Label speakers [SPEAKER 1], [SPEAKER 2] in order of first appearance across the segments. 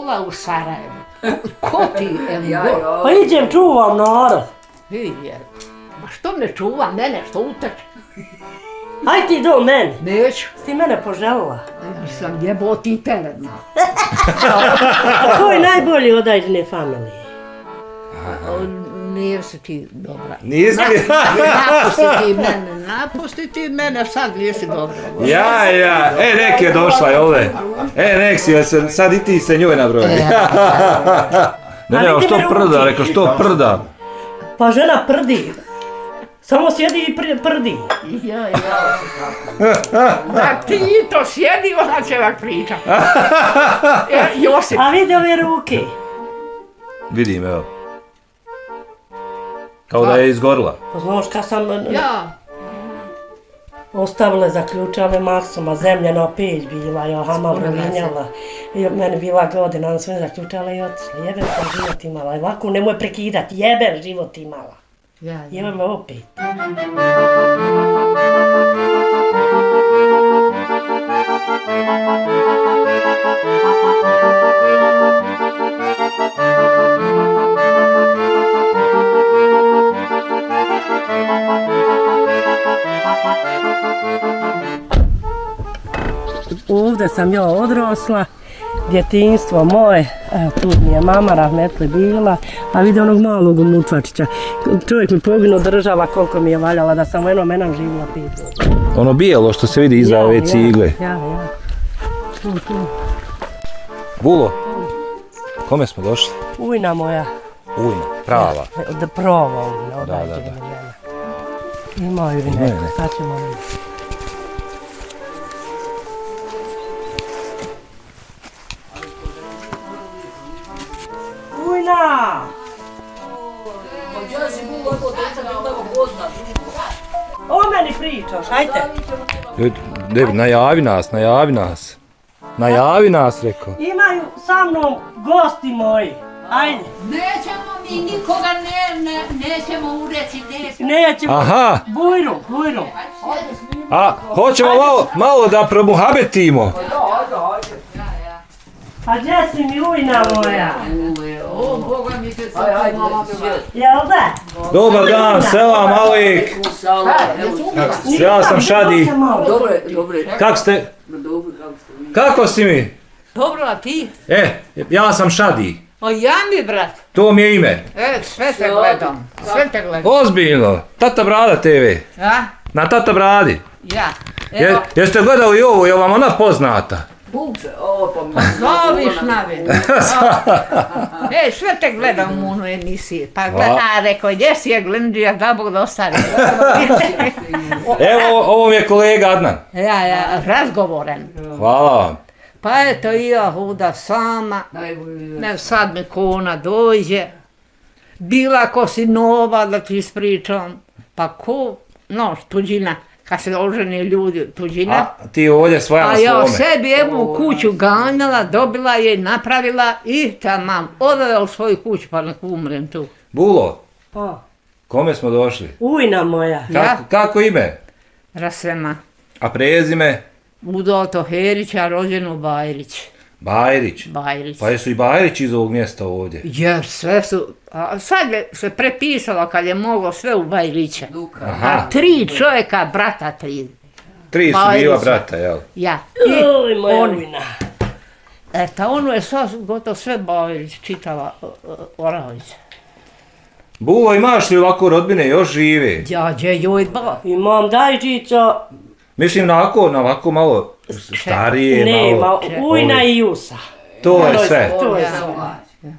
[SPEAKER 1] Ula u Sarajevu. Ko ti je?
[SPEAKER 2] Ja, ja.
[SPEAKER 3] Pa idem čuvam narod.
[SPEAKER 1] Vidje. Ma što me čuva, mene što uteče?
[SPEAKER 3] Aj ti do meni.
[SPEAKER 1] Neću.
[SPEAKER 3] Ti mene poželila.
[SPEAKER 1] Ja sam jebo ti teretna.
[SPEAKER 3] A ko je najbolji od Ajdine familije?
[SPEAKER 1] Nije se ti dobra.
[SPEAKER 4] Nisi
[SPEAKER 1] Napusti ti mene, napusti ti mene, sad nisi dobra.
[SPEAKER 4] Ja, ja. E, nek je došla je ovdje. E, nek si, se, sad i ti se njoj nabroji. Ne,
[SPEAKER 3] A
[SPEAKER 4] ne,
[SPEAKER 3] vidi
[SPEAKER 4] što prda, rekao, što prda?
[SPEAKER 3] Pa žena prdi. Samo sjedi i pri- prdi.
[SPEAKER 1] Ja, ja. Da ti to sjedi, ona će ovak pričat. E, Josip,
[SPEAKER 3] A vidi ove ruke.
[SPEAKER 4] Vidim, evo. Kao da je izgorila.
[SPEAKER 3] Pa znaš kad sam
[SPEAKER 1] ja,
[SPEAKER 3] ostavile zaključale maksuma, zemljena peć bila, ja hama provinjala. I meni bila godina, on sve zaključala i otišla. Jebem sam život imala. Ovako nemoj prekidati, jebem život imala.
[SPEAKER 1] ja, ja.
[SPEAKER 3] Jebem me opet. Ovdje sam ja odrasla, djetinstvo moje, evo tu mi je mama rahmetli bila, a vidi onog malog unučvačića. Čovjek mi poginuo država koliko mi je valjala da sam u jednom menom živjela pet godina.
[SPEAKER 4] Ono bijelo što se vidi iza
[SPEAKER 3] Ja,
[SPEAKER 4] ove
[SPEAKER 3] ja,
[SPEAKER 4] cigle.
[SPEAKER 3] Ja, ja. Tu, tu.
[SPEAKER 4] Bulo, kome smo došli?
[SPEAKER 3] Ujna moja,
[SPEAKER 4] Ujna, prava.
[SPEAKER 3] da prova ujna,
[SPEAKER 4] Da,
[SPEAKER 3] odaj
[SPEAKER 4] da,
[SPEAKER 3] da,
[SPEAKER 4] da.
[SPEAKER 3] Ujna! O meni pričaš, ajte.
[SPEAKER 4] Ljudi, David, najavi nas, najavi nas. Najavi nas, rekao.
[SPEAKER 3] Imaju sa mnom gosti moji. Ajde.
[SPEAKER 1] Nećemo mi nikoga, ne, ne, nećemo ureci, nećemo.
[SPEAKER 3] Nećemo.
[SPEAKER 4] Aha,
[SPEAKER 3] Bujru, bujru.
[SPEAKER 4] a hoćemo malo, malo da promuhabetimo.
[SPEAKER 3] A gdje si mi ujna moja?
[SPEAKER 1] O,
[SPEAKER 4] Dobar dan, selam
[SPEAKER 2] evo,
[SPEAKER 4] Ja sam Šadi.
[SPEAKER 2] Dobre, dobre,
[SPEAKER 4] Kako ste?
[SPEAKER 2] dobro, kako ste vi?
[SPEAKER 4] Kako si mi?
[SPEAKER 1] Dobro, a ti?
[SPEAKER 4] E, ja sam Šadi.
[SPEAKER 1] O, ja mi, brat.
[SPEAKER 4] To mi je ime.
[SPEAKER 1] E, sve te gledam, sve te gledam.
[SPEAKER 4] Ozbiljno. Tata Brada TV.
[SPEAKER 1] A?
[SPEAKER 4] Na Tata Bradi.
[SPEAKER 1] Ja.
[SPEAKER 4] Je,
[SPEAKER 1] Evo,
[SPEAKER 4] jeste gledali ovo, je vam ona poznata?
[SPEAKER 2] Bumče, ovo pa mi.
[SPEAKER 1] zoviš na. E, sve te gledam u onu emisiji. Pa gleda, a rekao, gdje si je Glendija, da Bog da ostane.
[SPEAKER 4] Evo, ovo mi je kolega Adnan.
[SPEAKER 1] ja, ja, razgovoren.
[SPEAKER 4] Hvala vam.
[SPEAKER 1] Pa eto i ja huda sama. Ne, sad mi kona dođe. Bila ko si nova da ti ispričam. Pa ko, no, tuđina. Kad se oženi ljudi, tuđina.
[SPEAKER 4] A ti ovdje svoja na
[SPEAKER 1] A ja
[SPEAKER 4] svome.
[SPEAKER 1] sebi evo u kuću ganjala, dobila je, napravila i tamam, odvela u svoju kuću pa nek umrem tu.
[SPEAKER 4] Bulo,
[SPEAKER 3] Pa,
[SPEAKER 4] kome smo došli?
[SPEAKER 3] ujna moja.
[SPEAKER 1] Ja?
[SPEAKER 4] Kako, kako ime?
[SPEAKER 1] Rasema.
[SPEAKER 4] A prezime?
[SPEAKER 1] Udoto Herić, a rođen u Bajrić.
[SPEAKER 4] Bajrić.
[SPEAKER 1] Bajrić.
[SPEAKER 4] Pa jesu i Bajrić iz ovog mjesta ovdje?
[SPEAKER 1] Jer sve su, a sad je se prepisalo kad je moglo sve u Bajriće.
[SPEAKER 2] Luka.
[SPEAKER 4] Aha,
[SPEAKER 1] A tri čovjeka, brata tri.
[SPEAKER 4] tri su
[SPEAKER 1] Bajrića.
[SPEAKER 4] bila brata, jel?
[SPEAKER 1] Ja.
[SPEAKER 3] Uj, moja
[SPEAKER 1] on-
[SPEAKER 3] ujna.
[SPEAKER 1] Eto, ono je sad gotovo sve Bajrić čitala o- o- Oravić.
[SPEAKER 4] Bulo, imaš li ovako rodbine još žive?
[SPEAKER 1] Đađe joj ba.
[SPEAKER 3] Imam dajčića,
[SPEAKER 4] Mislim na ovako, na ovako malo starije,
[SPEAKER 3] nema,
[SPEAKER 4] malo...
[SPEAKER 3] ujna i jusa.
[SPEAKER 4] To je sve.
[SPEAKER 3] To je sve.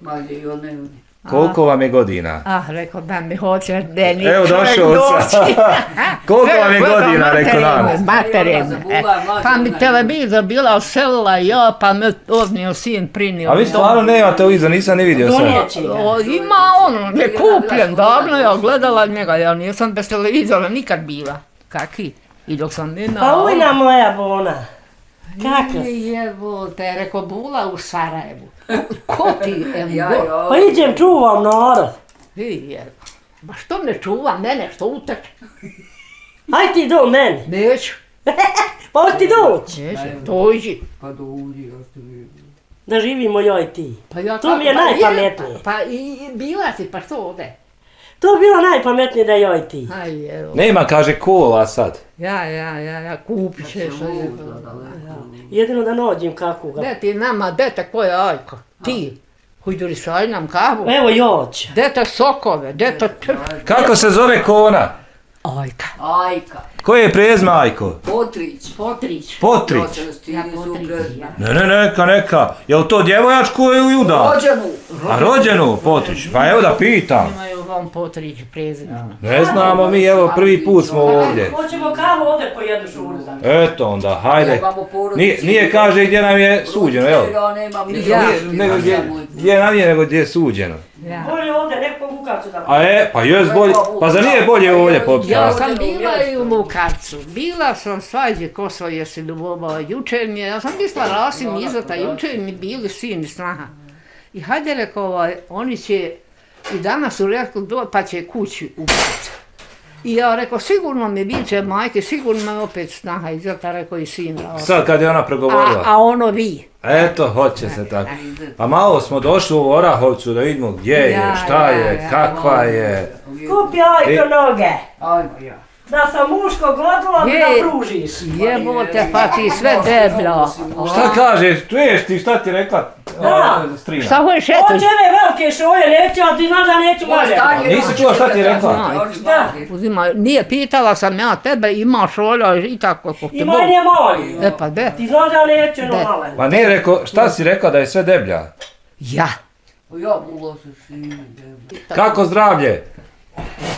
[SPEAKER 2] Mađe i one, one.
[SPEAKER 4] Koliko vam je godina?
[SPEAKER 1] Ah, rekao da mi hoće, da
[SPEAKER 4] Evo došao oca.
[SPEAKER 1] doći.
[SPEAKER 4] Koliko vam je godina, rekao nam.
[SPEAKER 1] materinu.
[SPEAKER 2] Zabuva,
[SPEAKER 1] E, Pa mi televizor bila oselila ja, pa me odnio sin prinio.
[SPEAKER 4] A vi stvarno nema televizor, nisam ni vidio.
[SPEAKER 1] O, ima on, je kupljen, davno ja gledala njega, ja nisam bez televizora nikad bila. Kaki? I dok sam ne na...
[SPEAKER 3] Pa ujna moja bona. Kako? si?
[SPEAKER 1] Jevo, te rekao Bula u Sarajevu. Ko ti je?
[SPEAKER 2] Ja, ja.
[SPEAKER 3] Pa idem čuvam narod.
[SPEAKER 1] Je. Ma što me čuva, mene što uteče?
[SPEAKER 3] Aj ti do meni.
[SPEAKER 1] Neću.
[SPEAKER 3] Pa ti doći.
[SPEAKER 1] Neću, dođi.
[SPEAKER 2] Pa dođi, vi.
[SPEAKER 3] Da živimo joj i ti.
[SPEAKER 1] Pa ja
[SPEAKER 3] To mi je
[SPEAKER 1] pa
[SPEAKER 3] najpametnije.
[SPEAKER 1] je, Pa i, i bila si, pa što ovde?
[SPEAKER 3] To bi bilo najpametnije da joj ti.
[SPEAKER 1] Aj, evo.
[SPEAKER 4] Nema, kaže, kola sad.
[SPEAKER 1] Ja, ja, ja, ja, kupit ćeš.
[SPEAKER 3] Jedino da nađem kakvu ga.
[SPEAKER 1] Gde ti nama, dete koja ajko? Ti, hujduri saj nam kavu.
[SPEAKER 3] Evo joć.
[SPEAKER 1] Dete sokove, dete...
[SPEAKER 4] Kako se zove kona?
[SPEAKER 1] Ajka.
[SPEAKER 2] Ajka,
[SPEAKER 4] Koje je prezme, Ajko?
[SPEAKER 2] Potrić.
[SPEAKER 1] Potrić.
[SPEAKER 4] Potrić.
[SPEAKER 2] Ja
[SPEAKER 1] Potrić.
[SPEAKER 4] Ne, ne, neka, neka. Je li to djevojačko ili juda?
[SPEAKER 2] Rođenu.
[SPEAKER 4] A rođenu, Potrić. Pa evo da pitam.
[SPEAKER 1] Vam Potrić prezimena.
[SPEAKER 4] Ne znamo mi, evo prvi put smo ovdje.
[SPEAKER 3] Hoćemo kavu ovdje po jednu šuru za.
[SPEAKER 4] Eto onda, hajde. Nije, nije kaže gdje nam je suđeno, jel?
[SPEAKER 2] Ja
[SPEAKER 1] Ja.
[SPEAKER 4] Nije, nego gdje, gdje nam je nego gdje je suđeno.
[SPEAKER 1] Ja.
[SPEAKER 3] Bolje ovdje, neko mukacu da.
[SPEAKER 4] A e, pa jes bolje, pa za nije bolje ovdje popiti?
[SPEAKER 1] Ja sam bila i u Mukarcu. Bila sam svađe Kosovo je se ljubovao. Jučer mi je, ja sam mislila Rasim izota, jučer mi bili sin i snaha. I hajde rekao, ovaj, oni će, i danas su rekli, do, pa će kući upiti. I ja rekao, sigurno mi bit će majke, sigurno me opet snaha izota, rekao i sin.
[SPEAKER 4] Sad kad je ona
[SPEAKER 1] A,
[SPEAKER 4] progovorila.
[SPEAKER 1] a ono vi.
[SPEAKER 4] Eto, hoće se tako. Pa malo smo došli u Orahovcu da vidimo gdje je,
[SPEAKER 1] Ja,
[SPEAKER 4] šta
[SPEAKER 1] ja,
[SPEAKER 4] je,
[SPEAKER 1] ja.
[SPEAKER 4] kakva je.
[SPEAKER 3] Kupi ajko noge.
[SPEAKER 2] Ajmo ja.
[SPEAKER 3] Da sam muško godilo, mi
[SPEAKER 1] Je.
[SPEAKER 3] da pružiš.
[SPEAKER 1] Jebote, pa ti sve debljo.
[SPEAKER 4] Šta kažeš, čuješ ti šta ti rekla
[SPEAKER 3] Da.
[SPEAKER 4] strina?
[SPEAKER 1] Šta hoćeš
[SPEAKER 3] Hoće
[SPEAKER 1] eto?
[SPEAKER 3] ove velike šoje, neće, a ti znaš da neću manje.
[SPEAKER 4] Nisi čuo šta ti je rekla?
[SPEAKER 3] Da.
[SPEAKER 1] Uzima, nije pitala sam ja tebe, imaš olja i tako kako te
[SPEAKER 3] Ima
[SPEAKER 1] Bog.
[SPEAKER 3] nije moj.
[SPEAKER 1] E pa de,
[SPEAKER 3] Ti znaš da neću, no
[SPEAKER 1] Da.
[SPEAKER 3] male.
[SPEAKER 4] Pa nije rekao, šta si rekla da je sve deblja?
[SPEAKER 1] ja.
[SPEAKER 2] Ja mulo se.
[SPEAKER 4] Kako zdravlje?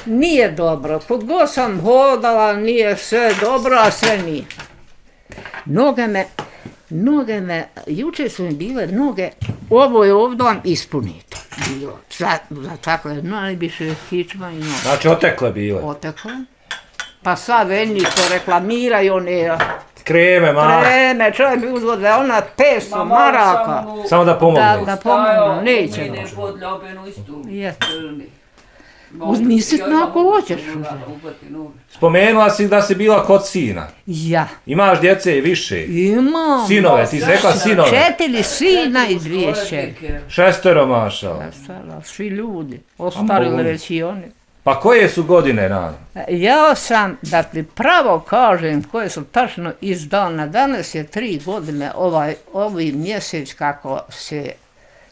[SPEAKER 1] Nije dobro, kod god sam hodala, nije sve dobro, a sve nije. Noge me, noge me, juče su mi bile noge, ovo je ovdje vam ispunito. Bilo, za, za takve najviše kičma i noge.
[SPEAKER 4] Znači, otekle bile.
[SPEAKER 1] Otekle. Pa sad veni to reklamiraju one
[SPEAKER 4] Kreme, ma.
[SPEAKER 1] kreme, čovjek bi uzgo da je ona 500 maraka.
[SPEAKER 4] Samo da
[SPEAKER 1] Da,
[SPEAKER 4] pomogu.
[SPEAKER 1] da pomognu, neće.
[SPEAKER 2] Mene pod ljubenu istu.
[SPEAKER 1] Je. Uzmi sitno ako hoćeš.
[SPEAKER 4] Spomenula si da si bila kod sina.
[SPEAKER 1] Ja.
[SPEAKER 4] Imaš djece i više.
[SPEAKER 1] Imam.
[SPEAKER 4] Sinove, ti si rekla sinove.
[SPEAKER 1] Četiri sina i dvije šće.
[SPEAKER 4] Šestero maša.
[SPEAKER 1] Sada, svi ljudi, ostarili već i oni.
[SPEAKER 4] Pa koje su godine, Nana?
[SPEAKER 1] Ja sam, da ti pravo kažem koje su tačno iz dana, danas je tri godine ovaj, ovaj mjesec kako se,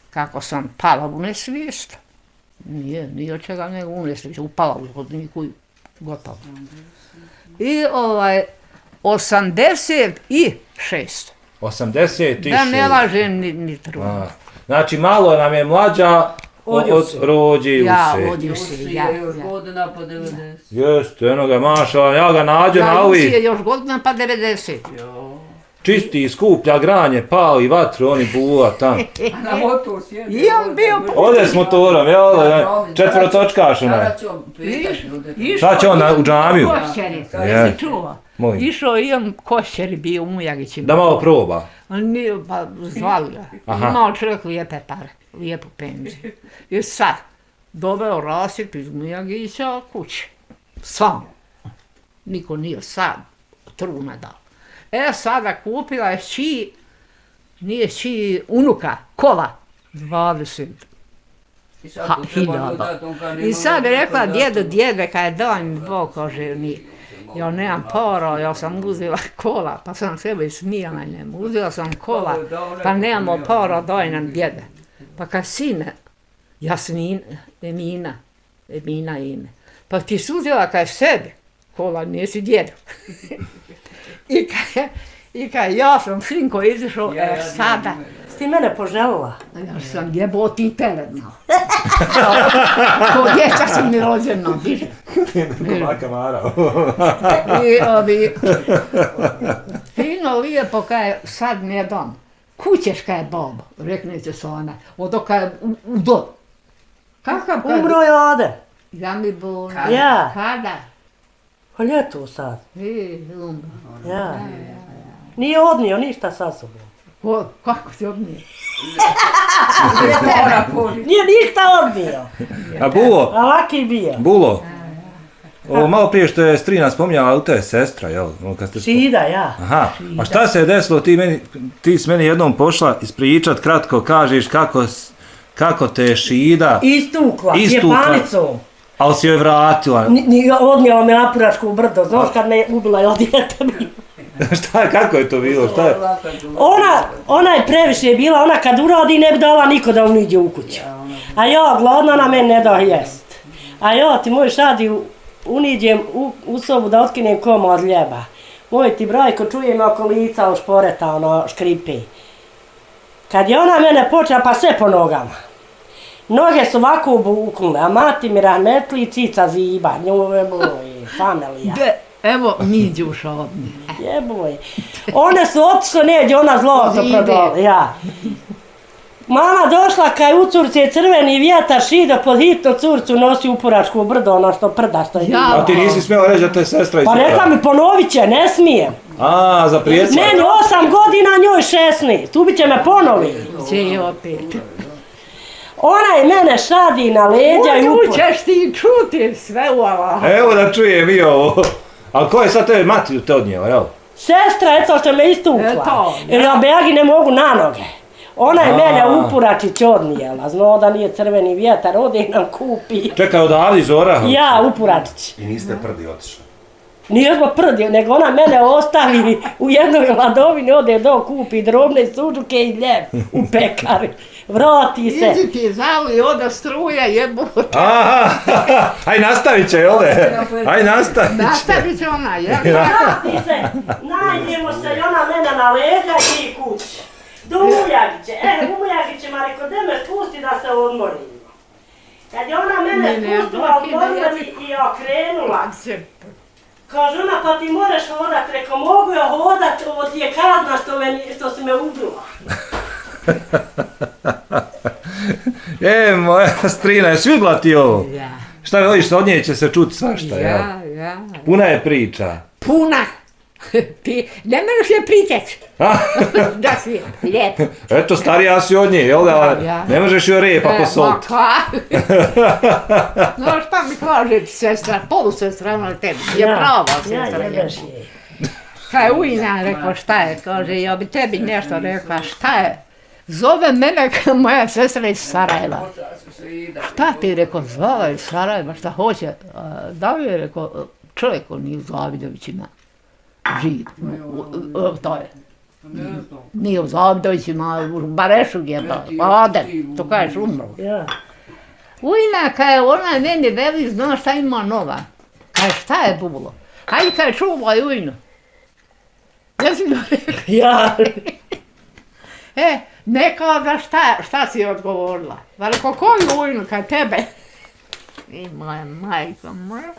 [SPEAKER 1] kako sam pala u nesvijest. Nije, nije od čega nego u nesvijest, upala u hodniku i gotovo. I ovaj, 86.
[SPEAKER 4] 80
[SPEAKER 1] Da ne lažem ni, ni trudno.
[SPEAKER 4] A, Znači, malo nam je mlađa od,
[SPEAKER 3] Odio
[SPEAKER 4] od
[SPEAKER 3] se.
[SPEAKER 4] rođi
[SPEAKER 1] Ja,
[SPEAKER 4] se.
[SPEAKER 1] odio
[SPEAKER 2] Još
[SPEAKER 1] se,
[SPEAKER 2] je
[SPEAKER 1] ja,
[SPEAKER 2] još
[SPEAKER 1] ja.
[SPEAKER 2] godina po 90.
[SPEAKER 4] Jeste, eno ga maša, ja ga nađem na
[SPEAKER 1] Ja, još godina pa 90.
[SPEAKER 4] Čisti, skuplja granje, pali vatru, oni buva tam.
[SPEAKER 2] Na motor sjedi.
[SPEAKER 1] I on bio
[SPEAKER 4] Ode s motorom, jel? Četvrotočkaš onaj.
[SPEAKER 2] Sada ću vam pitati ljude.
[SPEAKER 4] Šta će on u džamiju?
[SPEAKER 1] Košćeri,
[SPEAKER 4] Je.
[SPEAKER 1] jesi čuo?
[SPEAKER 4] Moj.
[SPEAKER 1] Išao i on košćeri bio u Mujagićima.
[SPEAKER 4] Da malo proba.
[SPEAKER 1] On nije, pa zvali ga.
[SPEAKER 4] Aha.
[SPEAKER 1] Imao čovjek lijepe pare, lijepu penziju. I sad, doveo rasip iz Mujagića kući. Sam. Niko nije sad truna dao. E, sada kupila je či, nije či unuka, kola. 20
[SPEAKER 2] I sad
[SPEAKER 1] Ha, hiljada. I
[SPEAKER 2] nema
[SPEAKER 1] sad je rekla djedu, djede, kad je daj mi Bog, kaže ni. Ja nemam para, ja sam uzela kola, pa sam sebe smijala njemu. Uzela sam kola, pa nemamo para, daj nam djede. Pa kad sine, Jasmina, Emina, Emina ime. Pa ti si uzela kaj sebi, kola nisi djedu. I kad, I kad ja sam sinko izišao,
[SPEAKER 2] Ja, ja,
[SPEAKER 1] e, sada,
[SPEAKER 2] ja,
[SPEAKER 3] Si mene poželila.
[SPEAKER 1] ja sam jebo ti teledno. Ko djeca si mi rođeno, biže. I ovi, fino lijepo kaj je sad mi je dom. Kućeš kaj je bobo, rekneće se ona. Odo kaj je u, u dom. Kakav kaj?
[SPEAKER 3] Umro je ode.
[SPEAKER 1] Ja mi bo...
[SPEAKER 2] Kada?
[SPEAKER 3] Ja.
[SPEAKER 1] Kada?
[SPEAKER 3] Pa ljetu sad.
[SPEAKER 1] I, umro.
[SPEAKER 3] Ja. Nije odnio ništa sa sobom.
[SPEAKER 1] Ko, kako ti odnije?
[SPEAKER 3] Nije ništa odnio.
[SPEAKER 4] A Bulo,
[SPEAKER 3] A laki bio.
[SPEAKER 4] Bulo, ovo malo prije što je strina spominjala, u te je sestra, jel? Ono kad ste...
[SPEAKER 3] Šida, ja.
[SPEAKER 4] Aha, a šta se je desilo, ti, meni, ti s meni jednom pošla ispričat kratko, kažeš kako, kako te je Šida,
[SPEAKER 3] Istukla,
[SPEAKER 4] Istukla.
[SPEAKER 3] jepanicom.
[SPEAKER 4] Ali si joj vratila.
[SPEAKER 3] Ni, ni odnijela me na Puračku brdo, znaš kad me ubila je od djeta mi.
[SPEAKER 4] šta, kako je to bilo, šta je?
[SPEAKER 3] Ona, ona je previše bila, ona kad uradi ne bi dala niko da uniđe u kuću. A ja, gladna, ona meni ne da jest. A ja ti možeš radi, u- uniđem u, u sobu da otkinem komu od ljeba. Moj ti brajko čuje me oko lica u šporeta, ono, škripi. Kad je ona mene počela, pa sve po nogama. Noge su ovako ubuknule, a mati mi rahmetli i cica ziba, njove boj, familija.
[SPEAKER 1] De, evo, Miđuša od mene.
[SPEAKER 3] Jeboj. One su otišle neđe, ona zloto
[SPEAKER 1] Zide.
[SPEAKER 3] prodala, ja. Mama došla kaj u curci je crveni vjetar, šida pod hitno curcu nosi u Puračku brdo, ono što prda što je.
[SPEAKER 1] Ja.
[SPEAKER 4] A ti nisi smjela reći da te je sestra
[SPEAKER 3] Pa rekla mi ponovit će, ne smijem.
[SPEAKER 4] A, za prijeca.
[SPEAKER 3] Meni osam godina, njoj šestni. Tu bi će me ponovi.
[SPEAKER 1] Će i opet.
[SPEAKER 3] Ona je mene šadi na leđa i upor.
[SPEAKER 1] ćeš ti čuti sve u Allah.
[SPEAKER 4] Evo da čujem i ovo. Ali ko je sad tebe mati te odnijela, jel?
[SPEAKER 3] Sestra, eto što me istukla.
[SPEAKER 1] Eto,
[SPEAKER 3] Jer ja bejagi ne mogu na noge. Ona je
[SPEAKER 4] A.
[SPEAKER 3] mene upuračić odnijela. Znao da nije crveni vjetar, ode nam kupi.
[SPEAKER 4] Čekaj, odavde iz Oraha.
[SPEAKER 3] Ja, upuračić.
[SPEAKER 5] I niste prdi otišli.
[SPEAKER 3] Nije smo prdi, nego ona mene ostavi u jednoj hladovini, ode do kupi drobne suđuke i ljep u pekari. Vrati se.
[SPEAKER 1] Iđi ti zali, oda struje, jebote.
[SPEAKER 4] Aha, aj nastavit će, jel de? Aj nastavit će.
[SPEAKER 1] Nastavit će ona, jel?
[SPEAKER 3] Vrati se. Najdemo se i ona mene na leđa i kući. Do Muljagiće. E, u Muljagiće, ma reko, da me pusti da se odmorim. Kad je ona mene
[SPEAKER 1] Ne, ne,
[SPEAKER 3] pustila
[SPEAKER 1] dok ide
[SPEAKER 3] odmorila
[SPEAKER 1] jezik.
[SPEAKER 3] i okrenula, Kaže ona, pa ti moraš hodat, reko, mogu ja hodat, ovo ti je kazna što, me, što si me ubila.
[SPEAKER 4] E, moja strina, je svigla ti ovo?
[SPEAKER 1] Ja,
[SPEAKER 4] Šta vidiš, od nje će se čuti svašta, jel?
[SPEAKER 1] ja, ja.
[SPEAKER 4] Puna je priča.
[SPEAKER 1] Puna. Ti ne možeš je priteć. da si lijep.
[SPEAKER 4] Eto, starija si od nje, jel da?
[SPEAKER 1] Ja, ja.
[SPEAKER 4] Ne možeš joj repa
[SPEAKER 1] E, ma
[SPEAKER 4] posoliti.
[SPEAKER 1] ka? no šta mi kaže sestra, polusestra ona tebi, je prava
[SPEAKER 3] Ja,
[SPEAKER 1] sestra.
[SPEAKER 3] jebeš
[SPEAKER 1] je.
[SPEAKER 3] je.
[SPEAKER 1] Kaj ujna rekao šta je, kaže ja bi tebi nešto rekla, šta je? Zove mene kao moja sestra iz Sarajeva. Šta ti je rekao, zvala iz Sarajeva, šta hoće? Da li je rekao, čovjek on nije u Zavidović ima žid. U- u- u- To je. Nije u Zavidović ima, u Barešu je to. Ode, to kažeš umro.
[SPEAKER 3] Ja.
[SPEAKER 1] Ujna, kaj ona meni veli, zna šta ima nova. Kaj šta je bulo? Hajde kaj čuvaj ujnu. Ja sam joj rekla,
[SPEAKER 3] Ja.
[SPEAKER 1] e, neka da šta, šta si odgovorila? Rekao, koju ujnu, kaj tebe? I moja majka moja.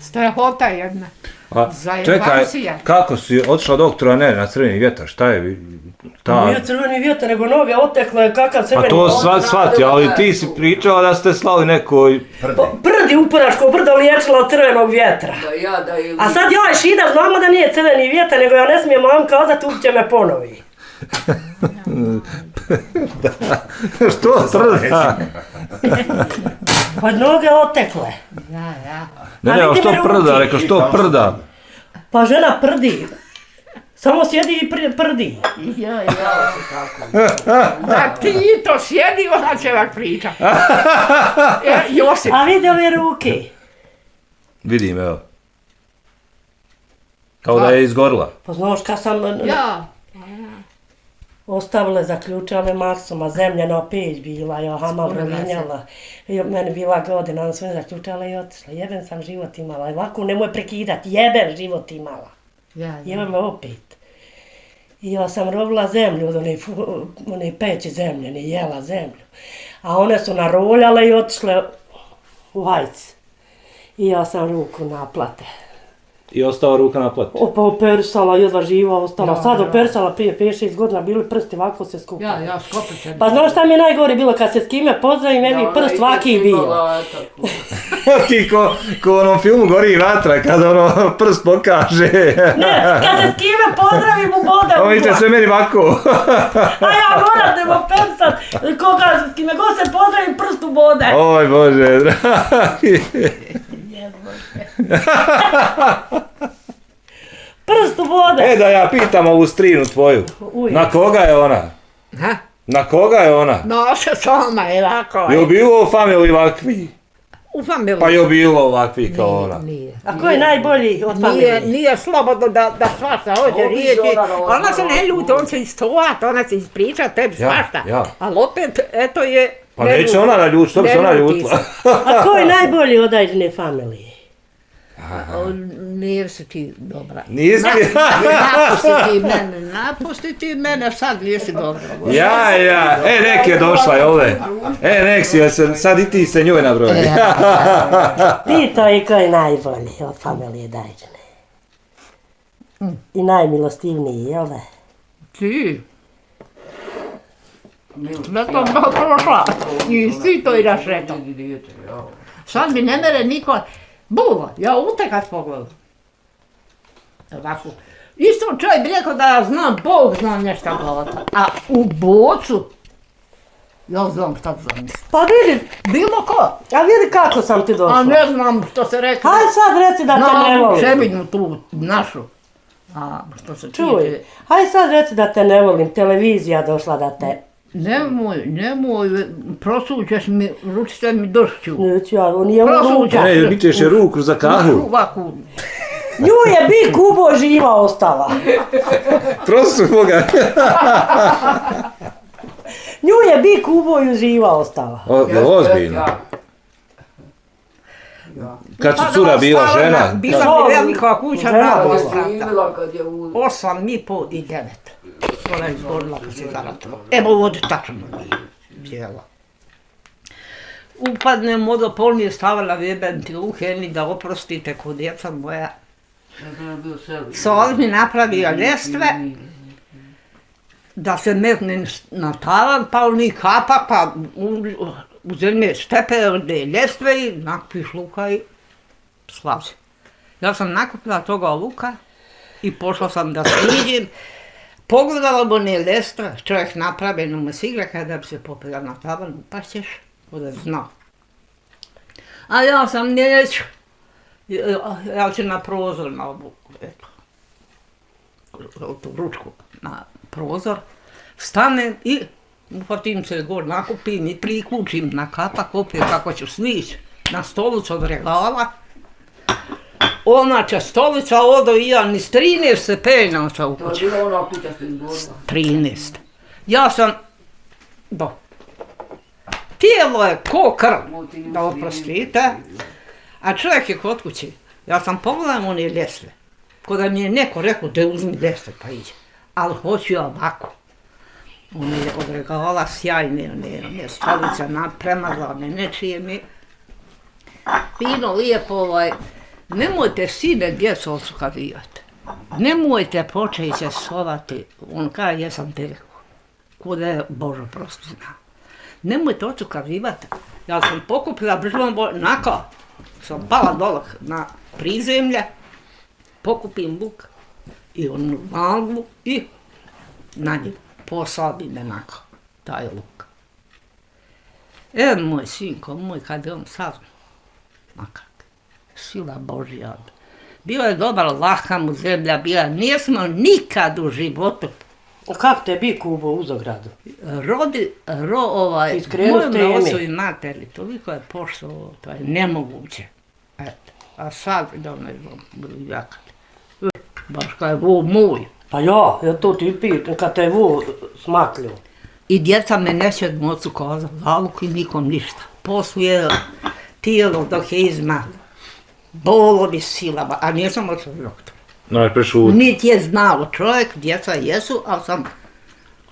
[SPEAKER 1] Strahota jedna.
[SPEAKER 4] A,
[SPEAKER 1] Zajebancija.
[SPEAKER 4] čekaj, kako si otišla doktora, ne, na crveni vjetar, šta je ta...
[SPEAKER 3] Nije crveni vjetar, nego noge otekle, kakav
[SPEAKER 4] A
[SPEAKER 3] crveni
[SPEAKER 4] to sva, shvati, ali ti si pričala da ste slali nekoj...
[SPEAKER 5] Prdi.
[SPEAKER 3] Prdi uparačko brdo liječila od crvenog vjetra.
[SPEAKER 2] Da ja da je...
[SPEAKER 3] A sad ja i Šida znamo da nije crveni vjetar, nego ja ne smijem mam kazati, uće me ponovi.
[SPEAKER 4] Što trda?
[SPEAKER 3] Pa noge otekle.
[SPEAKER 1] Ja, ja.
[SPEAKER 4] Ne, ne, što prda, rekao, što prda?
[SPEAKER 3] Pa žena prdi. Samo sjedi i pr- prdi.
[SPEAKER 1] Ja, ja. Da ti to sjedi, ona će ovak priča. E, Josip,
[SPEAKER 3] A vidi ove ruke.
[SPEAKER 4] Vidim, evo. Kao da je izgorila.
[SPEAKER 3] Pa znaš kad sam
[SPEAKER 1] ja,
[SPEAKER 3] ostavile zaključale Marsoma, zemljena peć bila, ja rovinjala. I meni bila godina, on sve zaključala i otišla. Jeben sam život imala. I ovako nemoj prekidati, jeben život imala.
[SPEAKER 1] ja, ja.
[SPEAKER 3] Jebe me opet. I ja sam robila zemlju od one, one peći zemlje, ne jela zemlju. A one su naroljale i otišle u hajc. I ja sam ruku naplate.
[SPEAKER 4] I ostala ruka na plati.
[SPEAKER 3] Opa operisala, jedva živa ostala.
[SPEAKER 1] Ja,
[SPEAKER 3] Sad
[SPEAKER 1] ja.
[SPEAKER 3] operisala prije 5-6 godina, bili prsti ovako se skupali.
[SPEAKER 1] Ja, ja, skopit će.
[SPEAKER 3] Pa znaš šta mi je najgore bilo kad se s kime pozdravim, meni prst svaki bio.
[SPEAKER 4] Ti ko, ko u onom filmu gori vatra, kada ono prst pokaže.
[SPEAKER 3] Ne, kad se s kime pozdravim u boda
[SPEAKER 4] On viče
[SPEAKER 3] uva.
[SPEAKER 4] sve meni ovako.
[SPEAKER 3] A ja moram da mu persat, koga, s kime god se pozdravim prst u bode.
[SPEAKER 4] Oj Bože, dragi.
[SPEAKER 3] Prst u vode.
[SPEAKER 4] E, da ja pitam ovu strinu tvoju.
[SPEAKER 3] Uj.
[SPEAKER 4] Na koga je ona?
[SPEAKER 1] Ha?
[SPEAKER 4] Na koga je ona?
[SPEAKER 1] Noša sama je lako.
[SPEAKER 4] Je bilo u familiji ovakvi?
[SPEAKER 1] U familiji.
[SPEAKER 4] Pa je bilo ovakvi kao ona.
[SPEAKER 1] Nije.
[SPEAKER 3] A ko je najbolji od
[SPEAKER 1] Nije,
[SPEAKER 3] familije?
[SPEAKER 1] nije slobodno da, da svašta ovdje
[SPEAKER 2] Obiđe
[SPEAKER 1] riječi.
[SPEAKER 2] ona na
[SPEAKER 1] se ne ljuti, on će istovat, ona će ispričat tebi
[SPEAKER 4] Ja,
[SPEAKER 1] svašta.
[SPEAKER 4] ja.
[SPEAKER 1] Ali opet, eto je...
[SPEAKER 4] Pa
[SPEAKER 1] ne
[SPEAKER 4] neće ona naljut, što bi se ona
[SPEAKER 1] ljuti
[SPEAKER 4] ljutila?
[SPEAKER 1] se.
[SPEAKER 3] A ko je najbolji od Ajdine familije?
[SPEAKER 1] Nije si ti dobra.
[SPEAKER 4] Nisi?
[SPEAKER 1] Napusti ti mene, napusti ti mene, sad nisi dobra.
[SPEAKER 4] Ja, ja, e, nek je došla je ovdje. E, nek si, se, sad i ti se njoj nabroji.
[SPEAKER 1] E,
[SPEAKER 3] Pita je ko je najbolji od familije Dajđane. I najmilostivniji, jel da?
[SPEAKER 1] Ti. Sve to bilo prošla. I ti to i rašetao. Sad mi ne mere niko... Bulo, ja utekat pogledam. Ovako. Isto čovjek bi rekao da ja znam, Bog zna nešto govorim. A u bocu, ja znam šta znam.
[SPEAKER 3] Pa vidi,
[SPEAKER 1] Bilo ko,
[SPEAKER 3] a vidi kako sam ti došla.
[SPEAKER 1] a ne znam što se rekao.
[SPEAKER 3] Hajde sad reci da te ne volim.
[SPEAKER 1] čebinu tu našu. A što se
[SPEAKER 3] Čuj,
[SPEAKER 1] tiče...
[SPEAKER 3] hajde sad reci da te ne volim, televizija došla da te...
[SPEAKER 1] Nemoj, nemoj, prosuđeš mi, ručice mi dršću.
[SPEAKER 3] Neću ja, nije u
[SPEAKER 1] Prosuđa.
[SPEAKER 3] ruka.
[SPEAKER 4] Ne, bit ćeš je ruku za kahu.
[SPEAKER 1] Ovako,
[SPEAKER 3] Nju je bi kubo živa ostala.
[SPEAKER 4] Prosu Boga.
[SPEAKER 3] Nju je bi kubo i živa ostala.
[SPEAKER 4] O, ozbiljno? Kad su cura bila žena,
[SPEAKER 1] Bila mi velika kuća
[SPEAKER 3] Žena
[SPEAKER 1] na
[SPEAKER 3] bila.
[SPEAKER 1] Ostrata.
[SPEAKER 2] Živjela kad je u...
[SPEAKER 1] Osam i pol i devet. Ona je izgorila kad se zaratila. Evo ovdje tačno bijela. Upadnem vodopol mi je stavila vjebenti u heni da oprostite kod djeca moja.
[SPEAKER 2] Je.
[SPEAKER 1] Sol mi napravio ljestve da se metne na tavan, pa oni kapak, pa u- uzeme štepe od ljestve i nakupiš luka i slazi. Ja sam nakupila toga luka i pošla sam da sliđim. Pogledala bo ne ljestve, čovjek napravljeno mu se igra kada bi se popila na tavanu, pa ćeš, je znao. A ja sam neću. Ja- ću na prozor na ovu, eto, tu ručku na prozor, stanem i uhvatim se gor, nakupim i priključim na kapak, opet kako ću svić na stolicu od regala. Ona će stolica odo i ja ni s 13 stepena će u
[SPEAKER 2] To je bila ona kuća što je izgorila.
[SPEAKER 1] 13. Ja sam, do, tijelo je ko krv, da oprostite, a čovjek je kod kući. Ja sam pogledam one ljestve, ko da mi je neko rekao da uzmi ljestve pa iđe, ali hoću ja ovako. One je od sjajne, one, one stolice na, premazane, nečije mi. Fino, lijepo, ovaj, nemojte sine djecu osukavijati. Nemojte početi se sovati, on kaže, jesam te rekao, kuda je Božo prosto zna. Nemojte odsukavivati. Ja sam pokupila bržom bo, nako, sam pala dole na prizemlje, pokupim luk i onu maglu i na nju posadim nako. taj luk. E, moj sinko, moj, kad je on saznao, makar sila Božja. Bio je dobar, laka mu zemlja bila, nismo nikad u životu
[SPEAKER 3] A kako te bi kubo u Zogradu?
[SPEAKER 1] rodi, ro, ovaj, mojom ocu i materi, toliko je poštovao, to je nemoguće. Eto, a sad da ne znam, jakati. Baš kao je vo moj.
[SPEAKER 3] Pa ja, ja to ti pitam, kad te vu smaklju.
[SPEAKER 1] I djeca me neće mocu koza, zaluk i nikom ništa. Posluje tijelo dok je izma. Bolo mi silama, a nisam otišla doktor.
[SPEAKER 4] No, je prešut.
[SPEAKER 1] Niti je znalo čovjek, djeca jesu, ali sam,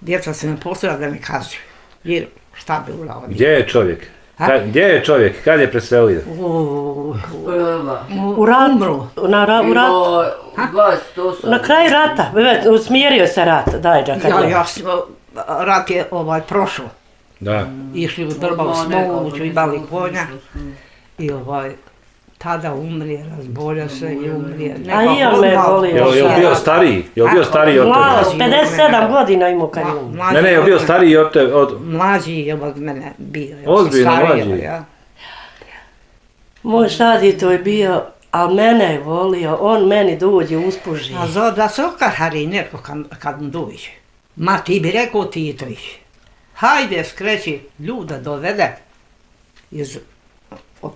[SPEAKER 1] djeca se ne postavila da mi kazuju. Jer šta bi uradio?
[SPEAKER 4] Gdje je čovjek?
[SPEAKER 1] A?
[SPEAKER 4] Ka, gdje je čovjek? Kad je preselio?
[SPEAKER 3] U,
[SPEAKER 2] Prva.
[SPEAKER 3] u ratu, na, ra, u ratu.
[SPEAKER 2] Bilo 28.
[SPEAKER 3] Na kraju rata, već, smjerio se rat, dajđa, kad
[SPEAKER 1] Ja, ja, sam, rat je ovaj prošao.
[SPEAKER 4] Da.
[SPEAKER 1] Išli u drba u Smoluću, imali konja. I ovaj, tada umrije, razbolja se i umrije.
[SPEAKER 3] A i ja me volio.
[SPEAKER 4] Jel, jel bio stariji? Jel bio stariji od tebe?
[SPEAKER 3] 57 godina imao kad je.
[SPEAKER 1] Mlađi
[SPEAKER 4] Ne, ne, jel
[SPEAKER 1] od
[SPEAKER 4] bio stariji od tebe? Od...
[SPEAKER 1] Mlađi je od mene bio.
[SPEAKER 4] Ozbiljno mlađi?
[SPEAKER 1] Ja.
[SPEAKER 3] Moj šadi to je bio A mene je volio, on meni dođe uspuži.
[SPEAKER 1] A za da se okahari neko kad, kad mu dođe. Ma ti bi rekao Titović. Hajde skreći ljuda dovede iz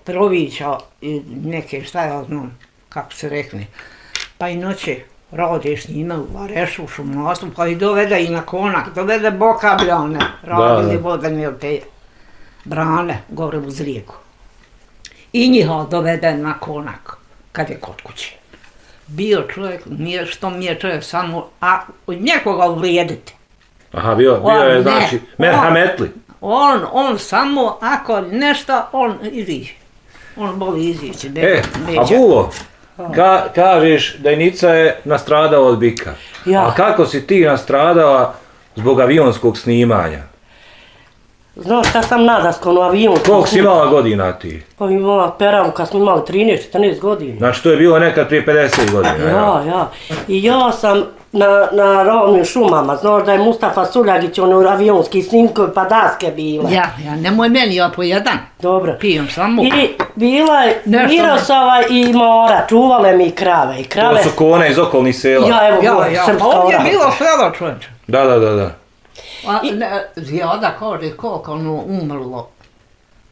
[SPEAKER 1] Provića i neke šta ja znam kako se rekne. Pa i noće rade s njima u Varešu, u šumnostvu, pa i dovede i na konak, dovede bokabljane, radili
[SPEAKER 4] da.
[SPEAKER 1] vodene od te brane gore uz rijeku. I njiho dovede na konak, kad je kod kuće. Bio čovjek, nije što mi je čovjek samo, a od njekoga uvrijediti.
[SPEAKER 4] Aha, bio, bio je, znači, merhametli.
[SPEAKER 1] On, on samo, ako nešto, on iziđe. On voli izići. Ne,
[SPEAKER 4] E, a. Bulo, ka, kažeš da je Nica je nastradao od bika.
[SPEAKER 3] Ja.
[SPEAKER 4] A kako si ti nastradala zbog avionskog snimanja?
[SPEAKER 3] Znaš šta sam nadaskom u avionu?
[SPEAKER 4] Koliko si imala godina ti?
[SPEAKER 3] Pa imala peravu kad smo imali 13-14 godina.
[SPEAKER 4] Znači, to je bilo nekad prije 50 godina.
[SPEAKER 3] Ja, ja. I ja sam na, na rovnim šumama, znaš da je Mustafa Suljagić, ono avionski snimkovi pa daske bile.
[SPEAKER 1] Ja, ja, nemoj meni, ja po jedan.
[SPEAKER 3] Dobro.
[SPEAKER 1] Pijem samo.
[SPEAKER 3] I bila je
[SPEAKER 1] Nešto
[SPEAKER 3] Mirosava i Mora, čuvale mi krave. I
[SPEAKER 4] To
[SPEAKER 3] krave...
[SPEAKER 4] su kone iz okolnih sela.
[SPEAKER 3] Ja, evo,
[SPEAKER 1] Ja, ja,
[SPEAKER 3] srpska
[SPEAKER 1] pa ovdje je bilo selo čovječe.
[SPEAKER 4] Da, da, da, da.
[SPEAKER 1] A, ne, Zijada kaže koliko ono umrlo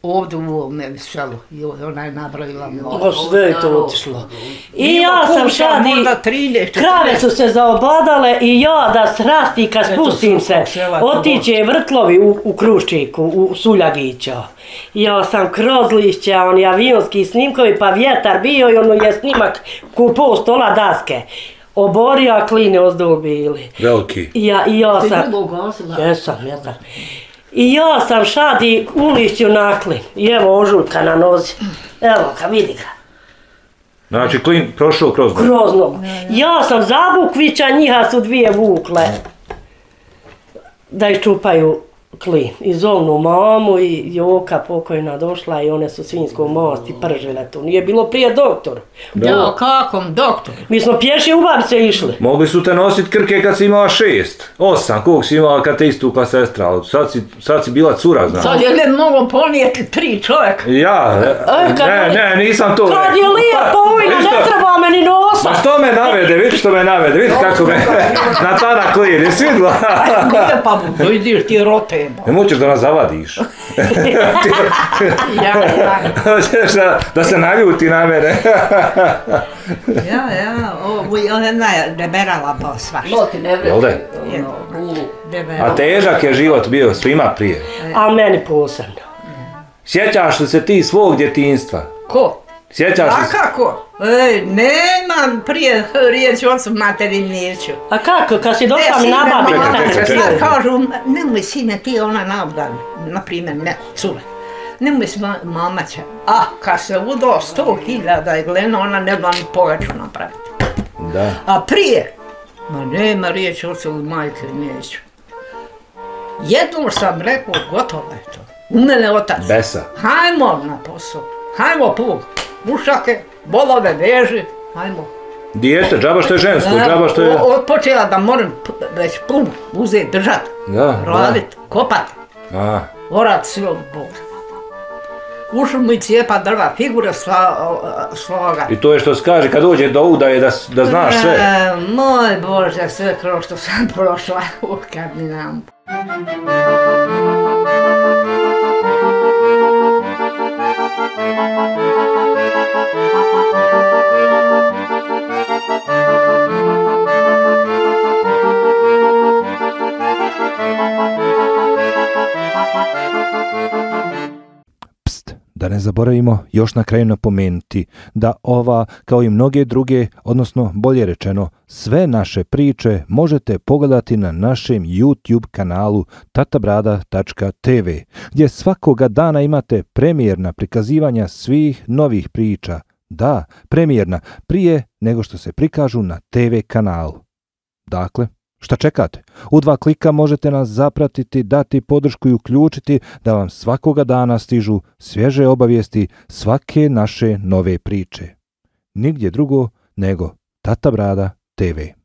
[SPEAKER 1] ovdje u ovome selu. I ona je nabrojila mnogo.
[SPEAKER 3] O, sve je to otišlo. I
[SPEAKER 1] Bilo
[SPEAKER 3] ja sam
[SPEAKER 1] 13,
[SPEAKER 3] krave
[SPEAKER 1] 14.
[SPEAKER 3] su se zaobladale i ja da srasti kad spustim se, otiće vrtlovi u, u Kruščiku, u Suljagića. Ja sam kroz lišća, oni avionski snimkovi, pa vjetar bio i ono je snimak ku pol stola daske. Oborio, a kline ozdol bili.
[SPEAKER 4] Veliki.
[SPEAKER 3] Ja, i ja
[SPEAKER 2] Ti
[SPEAKER 3] sam...
[SPEAKER 2] ljubo ugasila.
[SPEAKER 3] Jesam, jesam. I ja sam šadi u lišću nakli. I evo ožujka na nozi. Evo ga, vidi ga.
[SPEAKER 4] Znači, klin prošao kroz me.
[SPEAKER 3] Grozno. Ja sam za Bukvića, njiha su dvije vukle. Da iščupaju klin. I zovnu mamu i Joka pokojna došla i one su svinjskom most i pržile tu. Nije bilo prije doktor.
[SPEAKER 1] Ja, kakom, doktor.
[SPEAKER 3] Mi smo pješi u babice išli.
[SPEAKER 4] Mogli su te nosit krke kad si imala šest, osam, koliko si imala kad te istukla sestra, ali sad si, sad si bila cura, znam.
[SPEAKER 1] Sad je ne mogu ponijeti tri čovjeka.
[SPEAKER 4] Ja,
[SPEAKER 3] E,
[SPEAKER 4] ne, ne, nisam to
[SPEAKER 3] Kad je
[SPEAKER 4] rekao.
[SPEAKER 3] lijepo ujna, ne treba
[SPEAKER 4] što me navede, vidi što me navede, vidi kako me na tana klin, jesi vidjela?
[SPEAKER 1] Nije pa dojdiš ti rote.
[SPEAKER 4] Ne moćeš da nas zavadiš.
[SPEAKER 1] Ja, ja,
[SPEAKER 4] Hoćeš da, da se naljuti na mene.
[SPEAKER 1] ja, ja, ovo je ona je deberala pa svašta.
[SPEAKER 2] Loti ne
[SPEAKER 4] Jel da?
[SPEAKER 2] Ono.
[SPEAKER 4] A težak je život bio svima prije.
[SPEAKER 3] A meni posebno.
[SPEAKER 4] Sjećaš li se ti svog djetinstva?
[SPEAKER 1] Ko?
[SPEAKER 4] Sjećaš li
[SPEAKER 1] A
[SPEAKER 4] se?
[SPEAKER 1] kako? Ej, nema prije riječi ocu materi neću.
[SPEAKER 3] A kako, kad si došla
[SPEAKER 1] Ne,
[SPEAKER 3] mi
[SPEAKER 1] sine,
[SPEAKER 3] nabaviti?
[SPEAKER 1] mama,
[SPEAKER 4] Čekaj, čekaj,
[SPEAKER 1] ja
[SPEAKER 4] čekaj.
[SPEAKER 1] kažu, nemoj sine ti ona nabdan, na primjer, ne, cure. Nemoj se ma- mama će, a kad se udo sto hiljada je gleno, ona ne zna ni poveću napraviti.
[SPEAKER 4] Da.
[SPEAKER 1] A prije, ma nema riječi ocu ili majke neću. Jednom sam rekao, gotovo je to. U mene otac.
[SPEAKER 4] Besa.
[SPEAKER 1] Hajmo na posao, hajmo plug, mušake, bolove veži, hajmo.
[SPEAKER 4] Dijete, džaba što je žensko, džaba što je...
[SPEAKER 1] O- Od počela da moram već plug uzeti, držat,
[SPEAKER 4] Da,
[SPEAKER 1] radit, kopat.
[SPEAKER 4] A,
[SPEAKER 1] orat sve od Boga. Ušao mi cijepa drva, figure sva, sloga.
[SPEAKER 4] I to je što se kaže, kad dođe do udaje da, da znaš sve.
[SPEAKER 1] E, moj Bože, sve kroz što sam prošla, uh, kad mi nam.
[SPEAKER 5] Pst, da ne zaboravimo još na kraju napomenuti da ova, kao i mnoge druge, odnosno bolje rečeno, sve naše priče možete pogledati na našem YouTube kanalu tatabrada.tv, gdje svakoga dana imate premijerna prikazivanja svih novih priča. Da, premijerna, prije nego što se prikažu na TV kanalu. Dakle, Šta čekate? U dva klika možete nas zapratiti, dati podršku i uključiti da vam svakoga dana stižu svježe obavijesti svake naše nove priče. Nigdje drugo nego Tata Brada TV.